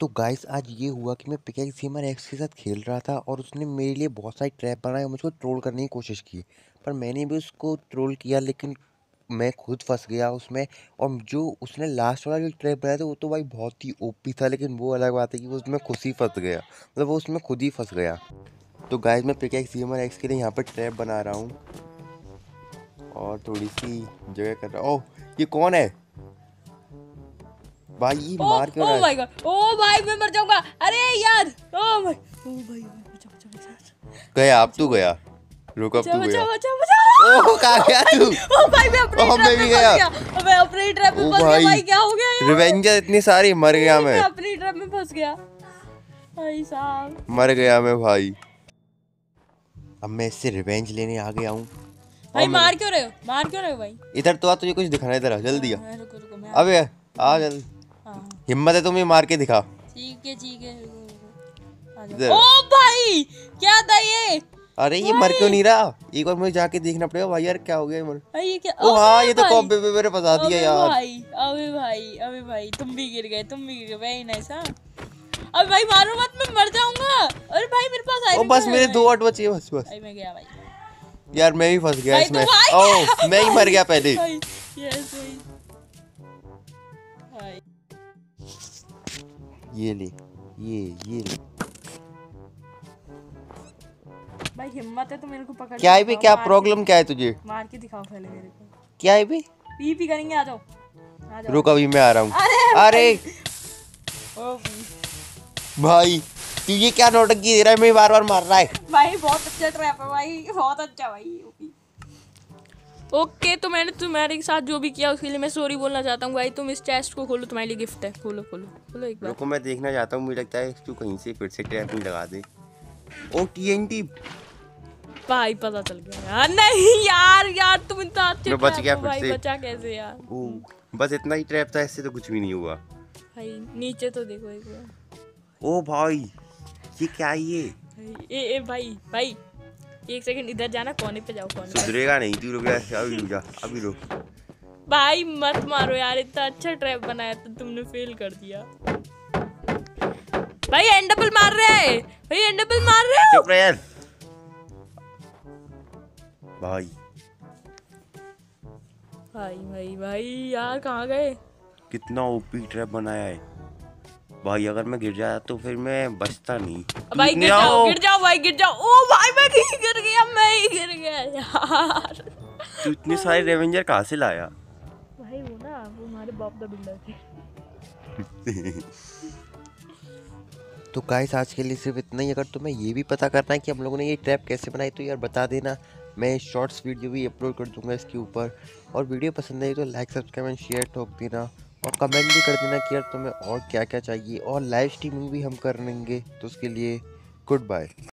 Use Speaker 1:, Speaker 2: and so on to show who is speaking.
Speaker 1: तो गाइस आज ये हुआ कि मैं पिकेक्स गेमर एक्स के साथ खेल रहा था और उसने मेरे लिए बहुत सारी ट्रैप बनाए और मुझको ट्रोल करने की कोशिश की। पर मैंने भी उसको ट्रोल किया, लेकिन मैं खुद फंस गया उसमें और जो उसने लास्ट वाला जो ट्रैप बनाया था, वो तो भाई बहुत ही ओपी था, लेकिन वो अलग बात है कि वो उसमें खुद ही फंस गया। मतलब वो उसमें खुद ही फंस गया। तो गाइस मैं पिकेक्स गेमर एक्स के लिए यहाँ पर ट्रैप बना रहा हूँ। और थोड़ी सी जगह कर रहा ओह, ये कौन है? भाई ये मार क्यों रहा
Speaker 2: ओ
Speaker 1: है?
Speaker 2: माय गॉड ओ भाई मैं मर जाऊँगा। अरे यार ओ भाई ओ भाई बचा बचा बचा
Speaker 1: गया अब तू गया। रुक अब तू गया।
Speaker 2: बचा बचा
Speaker 1: ओह कहाँ गया तू?
Speaker 2: ओ भाई मैं अपने
Speaker 1: ओ,
Speaker 2: ट्रैप
Speaker 1: मैं भी
Speaker 2: फंस
Speaker 1: गया।
Speaker 2: मैं अपने ट्रैप में फंस गया।
Speaker 1: भाई।
Speaker 2: क्या हो गया यार?
Speaker 1: रिवेंजर इतनी सारी मर गया मैं।
Speaker 2: मैं अपनी ट्रैप में फंस गया। भाई साहब।
Speaker 1: मर गया मैं भाई। अब मैं इससे रिवेंज लेने आ गया हूँ
Speaker 2: भाई मार क्यों रहे हो? मार क्यों रहे हो भाई?
Speaker 1: इधर तो आ तुझे कुछ दिखाना है इधर आ, जल्दी आ।
Speaker 2: रुको रुको मैं
Speaker 1: अबे आ जल्दी। हिम्मत है तुम्हें मार के दिखा।
Speaker 2: ठीक है ठीक है। ओ भाई क्या था ये?
Speaker 1: अरे ये मर क्यों नहीं रहा? एक बार मुझे जाके देखना पड़ेगा भाई यार क्या हो गया ये मर।
Speaker 2: ये क्या
Speaker 1: ओ हाँ ये तो कॉपी पे मेरे फंसा दिया
Speaker 2: अबे
Speaker 1: यार।
Speaker 2: भाई अबे भाई अबे भाई तुम भी गिर गए तुम भी गिर गए वेरी नाइस हाँ? अबे भाई मारो मत मैं मर जाऊँगा। अरे भाई मेरे पास
Speaker 1: ओ
Speaker 2: आयरन
Speaker 1: बस मेरे दो आठ बचे बस बस।
Speaker 2: भाई मैं गया भाई।
Speaker 1: यार मैं भी फंस गया इसमें। ओ मैं ही मर गया पहले।
Speaker 2: यस भाई। भाई।
Speaker 1: ये ले ये ये ले
Speaker 2: भाई हिम्मत है तो मेरे को पकड़
Speaker 1: क्या है भी क्या प्रॉब्लम क्या है तुझे?
Speaker 2: मार के दिखाओ पहले मेरे को।
Speaker 1: क्या है भी
Speaker 2: पी पी करेंगे आ जाओ। आ जाओ।
Speaker 1: रुक अभी मैं आ रहा हूँ।
Speaker 2: अरे
Speaker 1: अरे! भाई तू ये क्या नौटंकी दे रहा है मैं बार बार मार रहा है।
Speaker 2: भाई बहुत अच्छा ट्रैप है भाई बहुत अच्छा भाई ओके तो मैंने तुम्हारे साथ जो भी किया उसके लिए मैं सॉरी बोलना चाहता हूँ। भाई तुम इस चेस्ट को खोलो तुम्हारे लिए गिफ्ट है। खोलो खोलो खोलो एक बार।
Speaker 1: रुको मैं देखना चाहता हूँ मुझे लगता है तू कहीं से फिर से ट्रैप नहीं लगा दे। ओ टीएनटी
Speaker 2: भाई पता चल गया यार। नहीं यार यार तुम इतना अच्छे
Speaker 1: मैं बच गया फिर से।
Speaker 2: बचा कैसे यार?
Speaker 1: ओ बस इतना ही ट्रैप था इससे तो कुछ भी नहीं हुआ।
Speaker 2: भाई नीचे तो देखो एक बार।
Speaker 1: ओ भाई ये क्या है ये?
Speaker 2: ए ए भाई भाई एक सेकंड इधर जाना कोने पे जाओ कोने
Speaker 1: सुधरेगा नहीं तू रुक जा अभी रुक जा अभी रुक।
Speaker 2: भाई मत मारो यार इतना अच्छा ट्रैप बनाया था तुमने फेल कर दिया। भाई एंडबल मार रहे हैं। भाई एंडबल मार रहे हो?
Speaker 1: चुप रह यार। भाई।
Speaker 2: भाई भाई भाई यार कहाँ गए?
Speaker 1: कितना ओपी ट्रैप बनाया है। भाई अगर मैं गिर जाया तो फिर मैं बचता नहीं।
Speaker 2: भाई गिर जाओ गिर जाओ भाई गिर जाओ। ओ भाई मैं गिर गया मैं ही गिर गया यार।
Speaker 1: तू इतने सारे रेवेंजर कहाँ से लाया?
Speaker 2: भाई वो ना वो हमारे बॉब द बिल्डर थे।
Speaker 1: तो गाइस आज के लिए सिर्फ़ इतना ही। अगर तुम्हें ये भी पता करना है कि हम लोगों ने ये ट्रैप कैसे बनाई तो यार बता देना। मैं शॉर्ट्स वीडियो भी अपलोड कर दूँगा इसके ऊपर। और वीडियो पसंद आई तो लाइक सब्सक्राइब एंड शेयर ठोक देना। और कमेंट भी कर देना कि यार तुम्हें और क्या क्या चाहिए और लाइव स्ट्रीमिंग भी हम कर लेंगे। तो उसके लिए गुड बाय